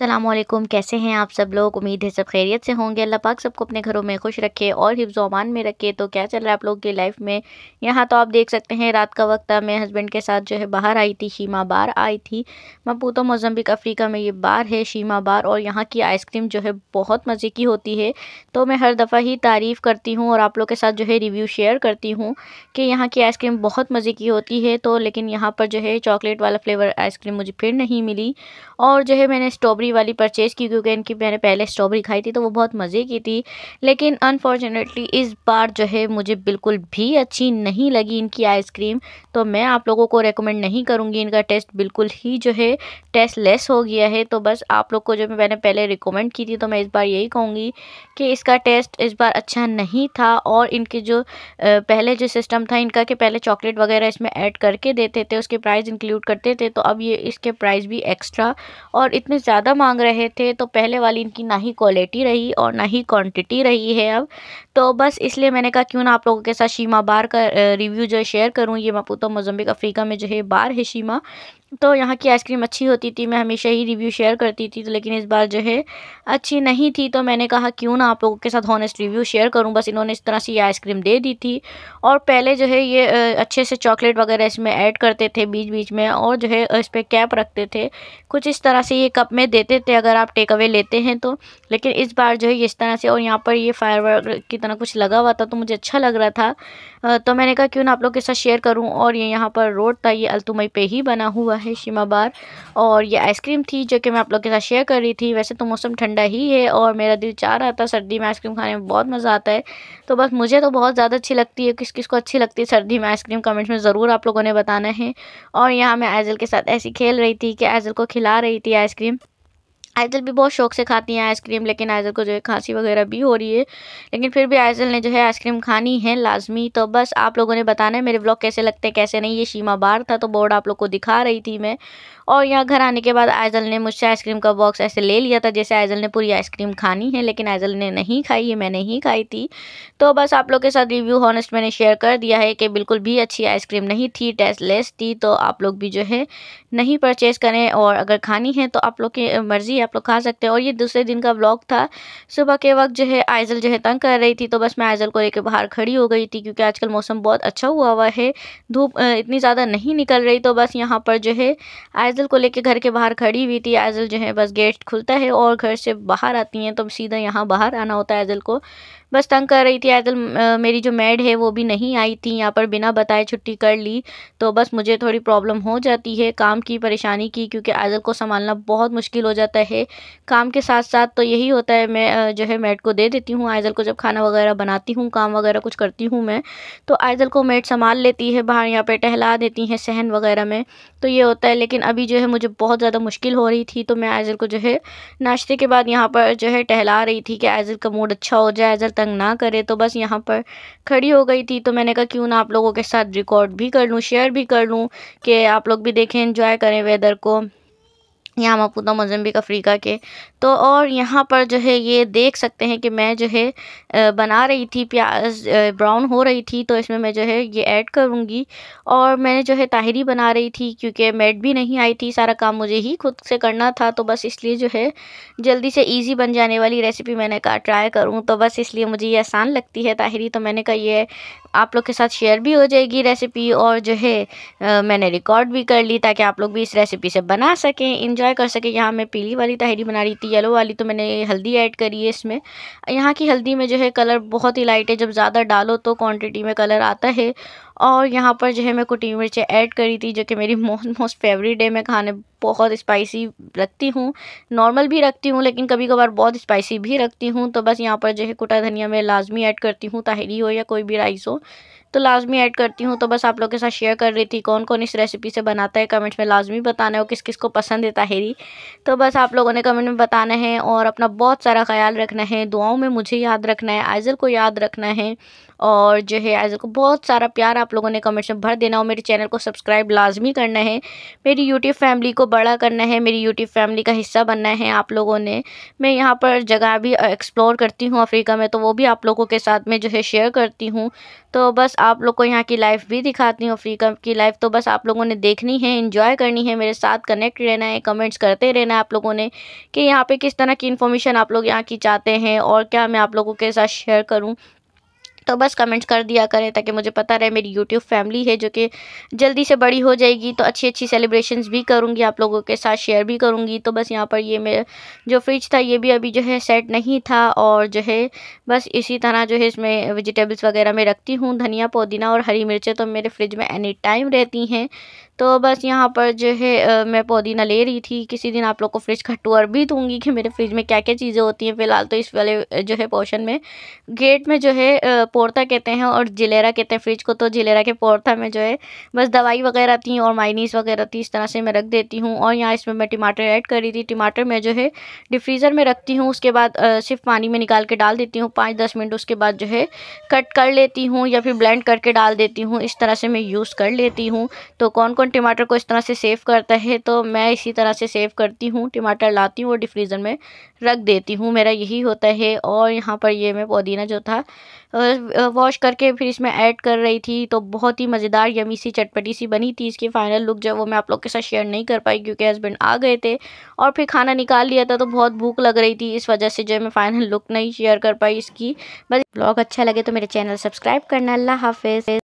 सलामकुम कैसे हैं आप सब लोग? उम्मीद है सब खैरियत से होंगे। अल्लाह पाक सबको अपने घरों में खुश रखे और हिफ्ज़ अमान में रखे। तो क्या चल रहा है आप लोगों की लाइफ में? यहाँ तो आप देख सकते हैं, रात का वक्त मैं हस्बैंड के साथ जो है बाहर आई थी, शीमा बार आई थी। मपूतो मोजम्बिक अफ्रीका में ये बार है, शीमा बार। और यहाँ की आइसक्रीम जो है बहुत मज़े की होती है। तो मैं हर दफ़ा ही तारीफ़ करती हूँ और आप लोग के साथ जो है रिव्यू शेयर करती हूँ कि यहाँ की आइसक्रीम बहुत मज़े की होती है। तो लेकिन यहाँ पर जो है चॉकलेट वाला फ्लेवर आइसक्रीम मुझे फिर नहीं मिली। और जो है मैंने स्ट्रॉबेरी स्ट्रॉबेरी वाली परचेज़ की, क्योंकि इनकी मैंने पहले स्ट्रॉबेरी खाई थी तो वो बहुत मज़े की थी। लेकिन अनफॉर्चुनेटली इस बार जो है मुझे बिल्कुल भी अच्छी नहीं लगी इनकी आइसक्रीम तो मैं आप लोगों को रेकमेंड नहीं करूँगी इनका टेस्ट बिल्कुल ही जो है टेस्ट लेस हो गया है। तो बस आप लोग को जो मैंने पहले रिकमेंड की थी तो मैं इस बार यही कहूँगी कि इसका टेस्ट इस बार अच्छा नहीं था और इनके जो पहले जो सिस्टम था, इनका कि पहले चॉकलेट वगैरह इसमें ऐड करके देते थे, उसके प्राइस इंक्लूड करते थे तो अब ये इसके प्राइस भी एक्स्ट्रा और इतने ज़्यादा मांग रहे थे तो पहले वाली इनकी ना ही क्वालिटी रही और ना ही क्वांटिटी रही है अब। तो बस इसलिए मैंने कहा, क्यों ना आप लोगों के साथ शीमा बार का रिव्यू जो है शेयर करूँ। ये मपूतो मोजम्बिक अफ्रीका में जो है बार है शीमा। तो यहाँ की आइसक्रीम अच्छी होती थी, मैं हमेशा ही रिव्यू शेयर करती थी तो लेकिन इस बार जो है अच्छी नहीं थी तो मैंने कहा, क्यों ना आप लोगों के साथ हॉनेस्ट रिव्यू शेयर करूँ? बस इन्होंने इस तरह से ये आइसक्रीम दे दी थी। और पहले जो है ये अच्छे से चॉकलेट वगैरह इसमें ऐड करते थे बीच बीच में, और जो है इस पर कैप रखते थे। कुछ इस तरह से ये कप में देते थे, अगर आप टेक अवे लेते हैं तो। लेकिन इस बार जो है इस तरह से, और यहाँ पर ये फायर की तरह कुछ लगा हुआ था तो मुझे अच्छा लग रहा था। तो मैंने कहा, क्यों ना आप लोग के साथ शेयर करूँ? और ये यहाँ पर रोड था, ये अलतुमई पे ही बना हुआ है शिमा बार। और ये आइसक्रीम थी जो कि मैं आप लोग के साथ शेयर कर रही थी। वैसे तो मौसम ठंडा ही है और मेरा दिल चाह रहा था सर्दी में आइसक्रीम खाने में बहुत मज़ा आता है। तो बस मुझे तो बहुत ज़्यादा अच्छी लगती है। किस किस को अच्छी लगती है सर्दी में आइसक्रीम कमेंट्स में ज़रूर आप लोगों ने बताना है। और यहाँ मैं आइजल के साथ ऐसी खेल रही थी कि आइजल को खिला रही थी आइसक्रीम। आइजल भी बहुत शौक से खाती हैं आइसक्रीम, लेकिन आइजल को जो है खांसी वगैरह भी हो रही है। लेकिन फिर भी आइजल ने जो है आइसक्रीम खानी है लाजमी। तो बस आप लोगों ने बताना है, मेरे ब्लॉग कैसे लगते हैं, कैसे नहीं? ये शीमा बार था तो बोर्ड आप लोग को दिखा रही थी मैं। और यहाँ घर आने के बाद आइजल ने मुझसे आइसक्रीम का बॉक्स ऐसे ले लिया था, जैसे आइजल ने पूरी आइसक्रीम खानी है, लेकिन आइजल ने नहीं खाई है मैंने ही खाई थी। तो बस आप लोग के साथ रिव्यू हॉनेस्ट मैंने शेयर कर दिया है कि बिल्कुल भी अच्छी आइसक्रीम नहीं थी टेस्ट लेस थी तो आप लोग भी जो है नहीं परचेज़ करें। और अगर खानी है तो आप लोग की मर्ज़ी आप लोग खा सकते हैं। और ये दूसरे दिन का ब्लॉग था। सुबह के वक्त जो है, आइजल जो है तंग कर रही थी तो बस मैं आइजल को लेकर बाहर खड़ी हो गई थी, क्योंकि आजकल मौसम बहुत अच्छा हुआ हुआ है। धूप इतनी ज़्यादा नहीं निकल रही तो बस यहाँ पर जो है, आइजल को लेकर घर के बाहर खड़ी हुई थी। आइजल जो है, बस गेट खुलता है और घर से बाहर आती हैं तो सीधा यहाँ बाहर आना होता है आइजल को। बस तंग कर रही थी आयदल मेरी जो मेड है, वो भी नहीं आई थी। यहाँ पर बिना बताए छुट्टी कर ली तो बस मुझे थोड़ी प्रॉब्लम हो जाती है, काम की परेशानी की, क्योंकि आयदल को संभालना बहुत मुश्किल हो जाता है। काम के साथ साथ तो यही होता है, मैं जो है मैड को दे देती हूँ। आयदल को जब खाना वगैरह बनाती हूँ, काम वगैरह कुछ करती हूँ मैं तो आयदल को मैड संभाल लेती है बाहर यहाँ पर टहला देती हैं सहन वगैरह में तो ये होता है। लेकिन अभी जो है मुझे बहुत ज़्यादा मुश्किल हो रही थी तो मैं आयजल को जो है नाश्ते के बाद यहाँ पर जो है टहला रही थी कि आयजल का मूड अच्छा हो जाए आयजल तंग ना करे तो बस यहाँ पर खड़ी हो गई थी। तो मैंने कहा, क्यों ना आप लोगों के साथ रिकॉर्ड भी कर लूँ शेयर भी कर लूँ, कि आप लोग भी देखें इन्जॉय करें वेदर को। यहाँ मपूदा मोजम्बिक अफ्रीका के। तो और यहाँ पर जो है ये देख सकते हैं कि मैं जो है बना रही थी प्याज ब्राउन हो रही थी तो इसमें मैं जो है ये ऐड करूँगी। और मैंने जो है ताहिरी बना रही थी, क्योंकि मेड भी नहीं आई थी, सारा काम मुझे ही खुद से करना था तो बस इसलिए जो है जल्दी से ईज़ी बन जाने वाली रेसिपी मैंने कहा ट्राई करूँ तो बस इसलिए मुझे ये आसान लगती है ताहिरी तो मैंने कहा ये आप लोग के साथ शेयर भी हो जाएगी रेसिपी और जो है आ, मैंने रिकॉर्ड भी कर ली ताकि आप लोग भी इस रेसिपी से बना सकें इंजॉय कर सकें। यहाँ मैं पीली वाली तहरी बना रही थी येलो वाली तो मैंने हल्दी ऐड करी है इसमें। यहाँ की हल्दी में जो है कलर बहुत ही लाइट है जब ज़्यादा डालो तो क्वान्टिटी में कलर आता है। और यहाँ पर जो है मैं कुटी मिर्चें ऐड करी थी, जो कि मेरी मोस्ट मोस्ट फेवरेट है। मैं खाने बहुत स्पाइसी रखती हूँ। नॉर्मल भी रखती हूँ, लेकिन कभी कभार बहुत स्पाइसी भी रखती हूँ। तो बस यहाँ पर जो है कुटा धनिया मैं लाजमी ऐड करती हूँ, ताहरी हो या कोई भी राइस हो। तो लाजमी ऐड करती हूँ तो बस आप लोग के साथ शेयर कर रही थी कौन कौन इस रेसिपी से बनाता है कमेंट्स में लाजमी बताना है और किस किस को पसंद है ताहरी। तो बस आप लोगों ने कमेंट में बताना है और अपना बहुत सारा ख्याल रखना है, दुआओं में मुझे याद रखना है, आइजल को याद रखना है और जो है आइजल को बहुत सारा प्यार आप लोगों ने कमेंट्स में भर देना और मेरे चैनल को सब्सक्राइब लाजमी करना है। मेरी यूट्यूब फैमिली को बड़ा करना है, मेरी यूट्यूब फैमिली का हिस्सा बनना है आप लोगों ने। मैं यहाँ पर जगह भी एक्सप्लोर करती हूँ अफ्रीका में तो वो भी आप लोगों के साथ में जो है शेयर करती हूँ। तो बस आप लोग को यहाँ की लाइफ भी दिखाती हूँ फ्री की लाइफ तो बस आप लोगों ने देखनी है इन्जॉय करनी है, मेरे साथ कनेक्ट रहना है कमेंट्स करते रहना है आप लोगों ने कि यहाँ पर किस तरह की इन्फॉर्मेशन आप लोग यहाँ की चाहते हैं और क्या मैं आप लोगों के साथ शेयर करूँ। तो बस कमेंट्स कर दिया करें ताकि मुझे पता रहे मेरी यूट्यूब फैमिली है जो कि जल्दी से बड़ी हो जाएगी। तो अच्छी अच्छी सेलिब्रेशन भी करूँगी आप लोगों के साथ शेयर भी करूँगी। तो बस यहाँ पर ये मेरा जो फ्रिज था, ये भी अभी जो है सेट नहीं था और जो है बस इसी तरह जो है इसमें वेजिटेबल्स वगैरह में रखती हूँ, धनिया, पुदीना और हरी मिर्चें तो मेरे फ्रिज में एनी टाइम रहती हैं। तो बस यहाँ पर जो है मैं पुदीना ले रही थी। किसी दिन आप लोग को फ्रिज का टूर भी दूँगी कि मेरे फ्रिज में क्या क्या चीज़ें होती हैं फ़िलहाल तो इस वाले जो है पोर्शन में। गेट में जो है पोर्ता कहते हैं और जिलेरा कहते हैं फ्रिज को तो जिलेरा के पोर्ता में जो है, बस दवाई वगैरह थी और माइनीस वगैरह थी, इस तरह से मैं रख देती हूँ। और यहाँ इसमें मैं टमाटर ऐड कर रही थी। टमाटर मैं जो है, डिफ्रीज़र में रखती हूँ, उसके बाद सिर्फ़ पानी में निकाल के डाल देती हूँ। पाँच दस मिनट उसके बाद जो है, कट कर लेती हूँ या फिर ब्लेंड करके डाल देती हूँ। इस तरह से मैं यूज़ कर लेती हूँ। तो कौन कौन कौन टमाटर को इस तरह से सेव करता है तो मैं इसी तरह से सेव करती हूँ, टमाटर लाती हूँ और डिफ्रीज़र में रख देती हूँ। मेरा यही होता है और यहाँ पर ये मैं पुदीना जो था वॉश करके फिर इसमें ऐड कर रही थी तो बहुत ही मज़ेदार यमी सी, चटपटी सी बनी थी इसकी फ़ाइनल लुक जो वो मैं आप लोग के साथ शेयर नहीं कर पाई क्योंकि हस्बैंड आ गए थे और फिर खाना निकाल लिया था तो बहुत भूख लग रही थी, इस वजह से जो मैं फ़ाइनल लुक नहीं शेयर कर पाई इसकी। बस ब्लॉग अच्छा लगे तो मेरे चैनल सब्सक्राइब करना, अल्लाह हाफिज़।